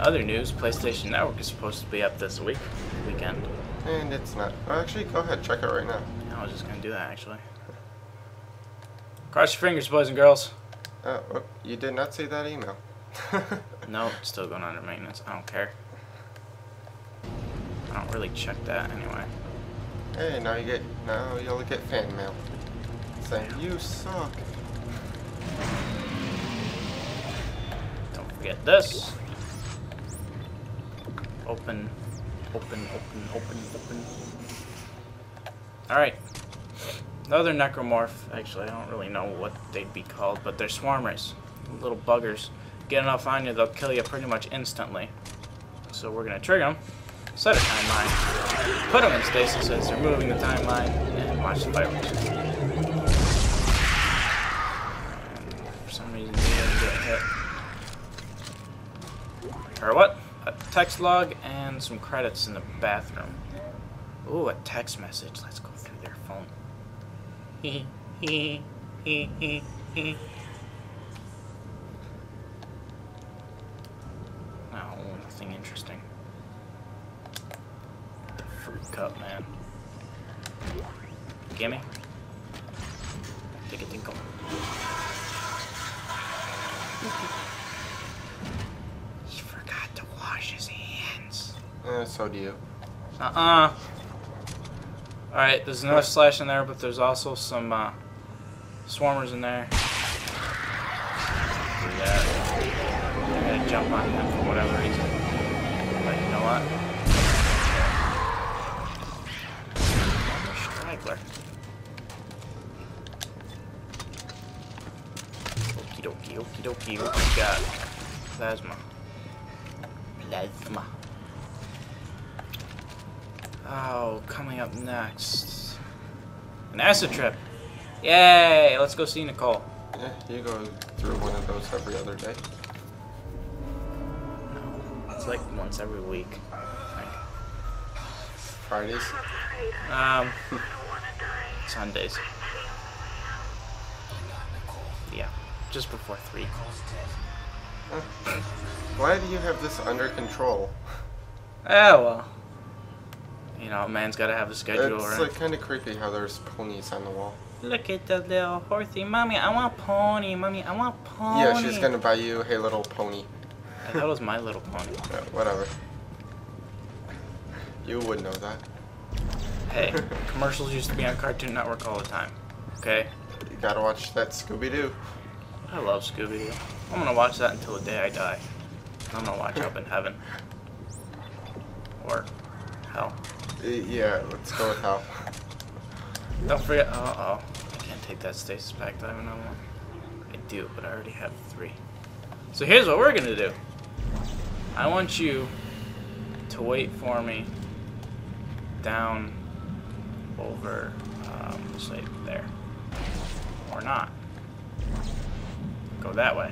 other news, PlayStation Network is supposed to be up this week, weekend. And it's not. Oh, actually, go ahead, check it right now. I was just gonna do that actually. Cross your fingers, boys and girls. Uh, oh, you did not see that email. No, it's still going under maintenance. I don't care. I don't really check that anyway. Hey, now you get now you'll get fan mail saying you suck. Don't forget this. Open, open, open, open, open. Alright. Another necromorph. Actually, I don't really know what they'd be called, but they're swarmers. Little buggers. Get enough on you, they'll kill you pretty much instantly. So we're gonna trigger them, set a timeline, put them in stasis as they're moving the timeline, and watch the fireworks. For some reason, we didn't get hit. Or what? Text log and some credits in the bathroom. Ooh, a text message. Let's go through their phone. Hee. Oh, nothing interesting. The fruit cup, man. Gimme. Take a tinkle. He forgot to wash his hands. Uh, so do you. Uh-uh. Alright, there's another slash in there, but there's also some uh, swarmers in there. That. I'm gonna jump on him for whatever reason. But you know what? Straggler. Okie dokie, okie dokie, what we got? Plasma. Plasma. Oh, coming up next. An acid trip. Yay! Let's go see Nicole. Yeah, you go through one of those every other day. No, it's like once every week. Fridays. Um, Sundays. Yeah, just before three. Why do you have this under control. Oh well. You know, a man's got to have a schedule, It's right? like kind of creepy how there's ponies on the wall. Look at the little horsey, mommy. I want pony, mommy. I want pony. Yeah, she's gonna buy you Hey Little Pony. I thought it was My Little Pony. Yeah, whatever. You would know that. Hey, commercials used to be on Cartoon Network all the time. Okay. You gotta watch that Scooby Doo. I love Scooby Doo. I'm gonna watch that until the day I die. I'm gonna watch Up in Heaven. Or Hell. Yeah, let's go with how. Don't forget. Uh oh. I can't take that stasis back. Do I have another one? I do, but I already have three. So here's what we're gonna do. I want you to wait for me down over, um, say there, or not. Go that way.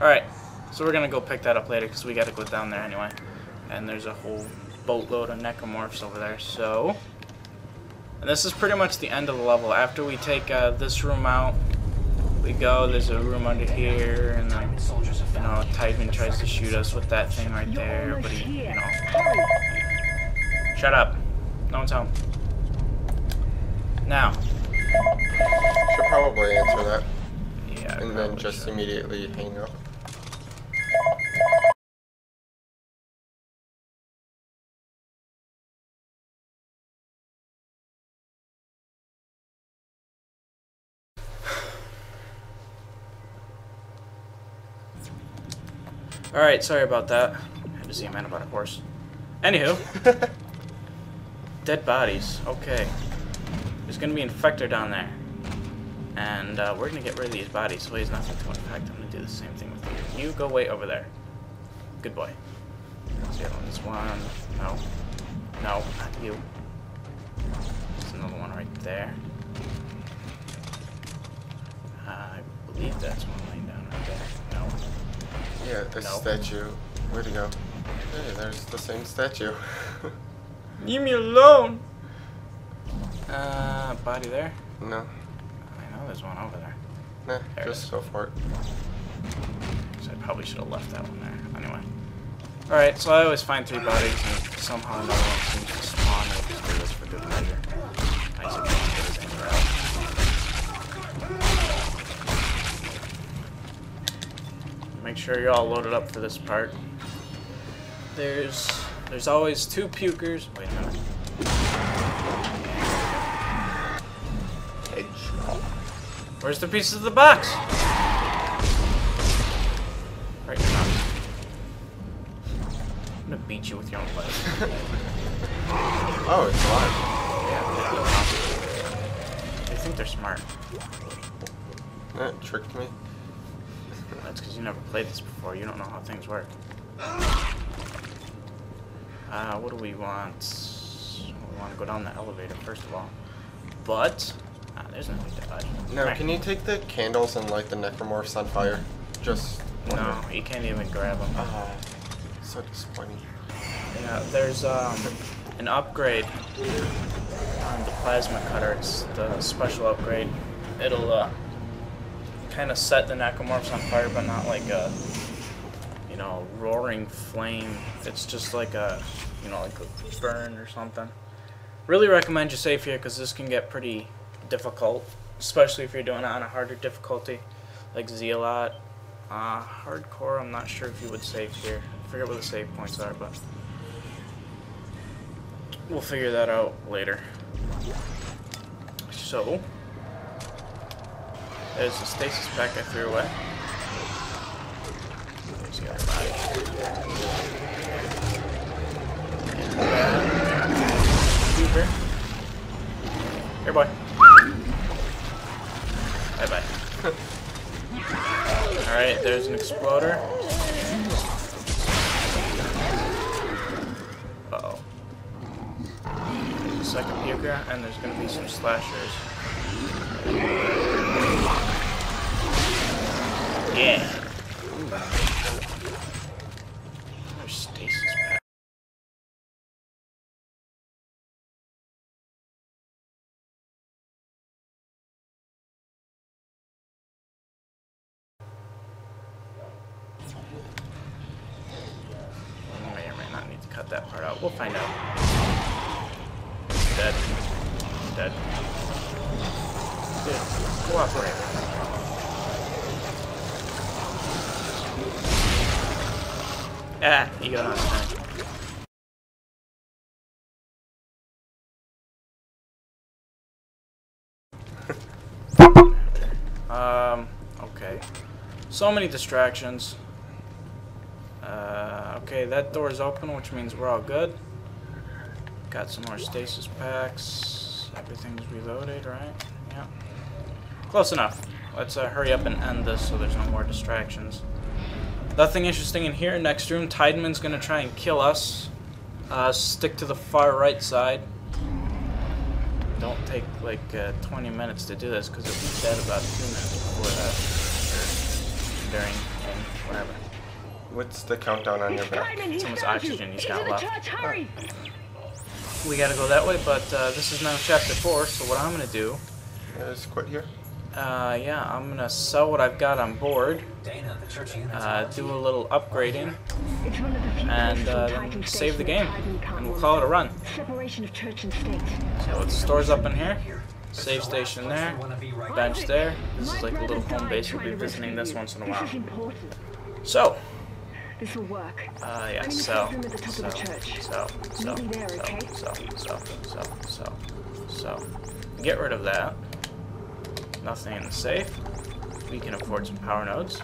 All right. So we're gonna go pick that up later because we gotta go down there anyway. And there's a whole boatload of necromorphs over there. So. And this is pretty much the end of the level. After we take uh, this room out, we go, there's a room under here, and then, you know, Titan tries to shoot us with that thing right there, but he, you know. Shut up. No one's home. Now. Should probably answer that Yeah. And then just should. immediately hang up. Alright, sorry about that. I had to see a man about a horse. Anywho, dead bodies. Okay. There's gonna be an infector down there. And uh, we're gonna get rid of these bodies so he has nothing to infect. I'm gonna do the same thing with you. You go wait over there. Good boy. That's the other one. This one. No. No, not you. There's another one right there. I believe that's one laying down right there. No. Yeah, the No. statue. Where'd it go? Hey, there's the same statue. Leave me alone. Uh, body there. no, I know there's one over there. nah, There just is. go for it. I probably should have left that one there. Anyway. Alright, so I always find three bodies, and somehow another one seems to spawn. We'll just do this for good measure. I should get his anywhere else. Make sure you're all loaded up for this part. There's there's always two pukers. Wait a minute. Headshot. Where's the pieces of the box? Right now. I'm gonna beat you with your own leg. Oh, it's alive. Yeah, they think they're smart. That tricked me. That's because you never played this before. You don't know how things work. Uh, what do we want? We want to go down the elevator first of all. But ah, there's nothing to budge. Now, can you take the candles and light the necromorphs on fire? Just No, you can't even grab them. Ah, so disappointing. Yeah, there's um, an upgrade on the plasma cutter. It's the special upgrade. It'll uh, kind of set the necromorphs on fire, but not like a you know roaring flame. It's just like a you know like a burn or something. Really recommend you save here because this can get pretty difficult, especially if you're doing it on a harder difficulty like Zealot. Uh, hardcore, I'm not sure if you would save here. I forget what the save points are, but we'll figure that out later. So, there's the stasis pack I threw away. There's. Here, boy. Bye bye. Alright, there's an exploder. Uh oh. There's a second puker, and there's gonna be some slashers. Cut that part out. We'll find out. Dead. Dead. Good. Cooperate. Ah, you got on time. Um, okay. So many distractions. Uh, okay, that door's open, which means we're all good. Got some more stasis packs. Everything's reloaded, right? Yeah. Close enough. Let's uh, hurry up and end this so there's no more distractions. Nothing interesting in here. Next room, Tiedemann's gonna try and kill us. Uh, stick to the far right side. Don't take like uh, 20 minutes to do this because it'll be dead about two minutes before that. Or during and whatever. What's the countdown on your back? It's almost oxygen he's got Into the left. hurry! We gotta go that way, but uh, this is now chapter 4, so what I'm gonna do, Uh, Just quit here. Uh, yeah, I'm gonna sell what I've got on board, Dana, the church units uh, do a little upgrading, It's one of the few and uh, then save the game, and we'll call it a run. Separation of church and state. So it's stores up in here, save station there, bench there. This is like a little home base. We'll be visiting this once in a while. So, This will work. uh, yeah, I'm in the so, bedroom at the top so, of the church. so, so, Meet me there, so, so, so, so, so, so. Get rid of that. Nothing in the safe. We can afford some power nodes.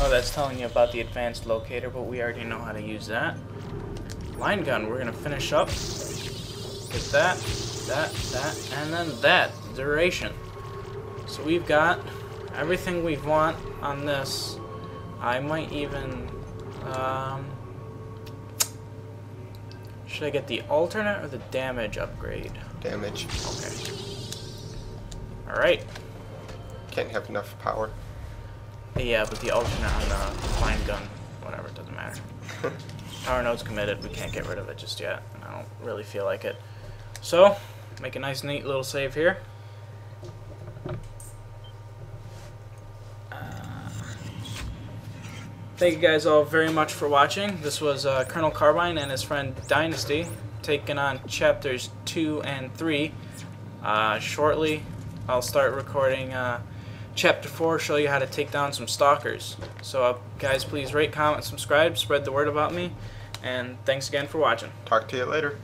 Oh, that's telling you about the advanced locator, but we already know how to use that. Line gun, we're gonna finish up. Get that, that, that, and then that. Duration. So we've got everything we want on this. I might even, um, should I get the alternate or the damage upgrade? Damage. Okay. Alright. Can't have enough power. Yeah, but the alternate on the line gun, whatever, it doesn't matter. Power node's committed, we can't get rid of it just yet, I don't really feel like it. So, make a nice neat little save here. Thank you guys all very much for watching. This was uh, Colonel Carbine and his friend Dynasty taking on chapters 2 and 3. Uh, shortly, I'll start recording uh, chapter 4, show you how to take down some stalkers. So, uh, guys, please rate, comment, subscribe, spread the word about me, and thanks again for watching. Talk to you later.